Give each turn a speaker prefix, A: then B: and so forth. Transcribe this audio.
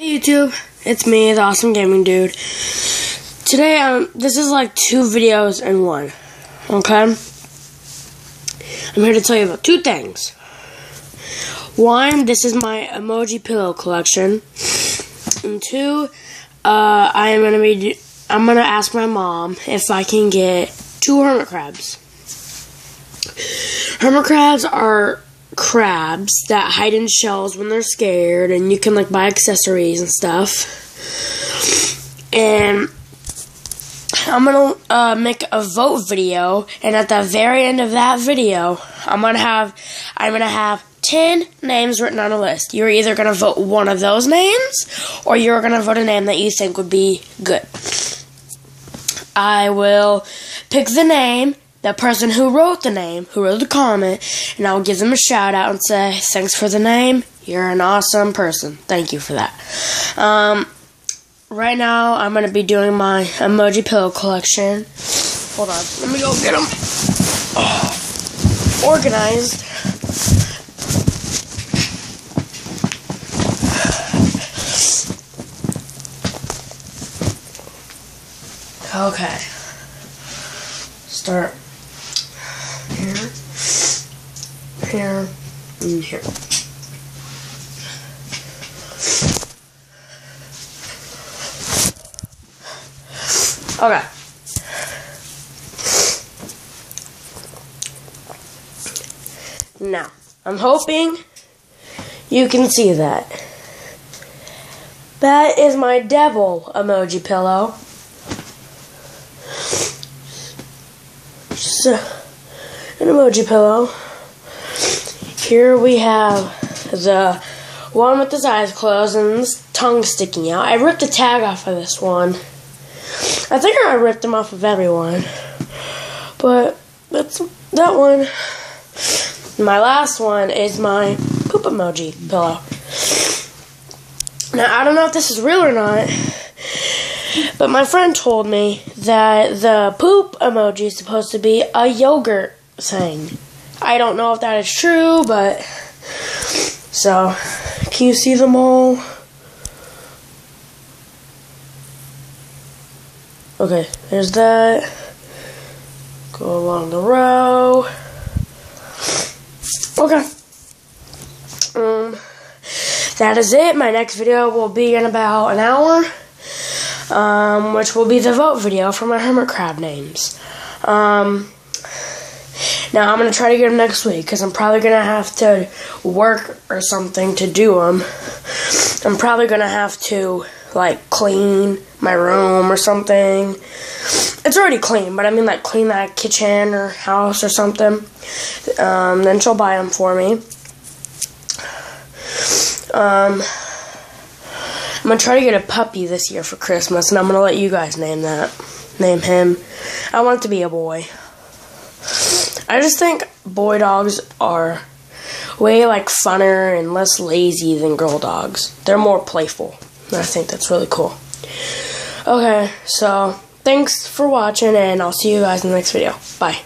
A: Hey YouTube, it's me, the awesome gaming dude. Today, um, this is like two videos in one. Okay? I'm here to tell you about two things. One, this is my emoji pillow collection. And two, uh, I am gonna be, I'm gonna ask my mom if I can get two hermit crabs. Hermit crabs are crabs that hide in shells when they're scared, and you can like buy accessories and stuff. And I'm gonna uh, make a vote video, and at the very end of that video, I'm gonna have I'm gonna have ten names written on a list. You're either gonna vote one of those names, or you're gonna vote a name that you think would be good. I will pick the name the person who wrote the name, who wrote the comment, and I'll give them a shout out and say, Thanks for the name. You're an awesome person. Thank you for that. Um, right now, I'm going to be doing my emoji pillow collection. Hold on. Let me go get them oh, organized. Okay. Start here, here, and here. Okay. Now, I'm hoping you can see that. That is my devil emoji pillow. So, uh, an emoji pillow. Here we have the one with his eyes closed and his tongue sticking out. I ripped the tag off of this one. I think I ripped them off of everyone. But that's that one. My last one is my poop emoji pillow. Now I don't know if this is real or not. But my friend told me that the poop emoji is supposed to be a yogurt thing. I don't know if that is true, but so can you see them all? Okay, there's that. Go along the row. Okay. Um, that is it. My next video will be in about an hour um, which will be the vote video for my hermit crab names. Um, now I'm gonna try to get them next week because I'm probably gonna have to work or something to do them. I'm probably gonna have to like clean my room or something. It's already clean, but I mean like clean that kitchen or house or something. Um, then she'll buy them for me. Um, I'm gonna try to get a puppy this year for Christmas, and I'm gonna let you guys name that. Name him. I want it to be a boy. I just think boy dogs are way like funner and less lazy than girl dogs. They're more playful. I think that's really cool. Okay, so thanks for watching, and I'll see you guys in the next video. Bye.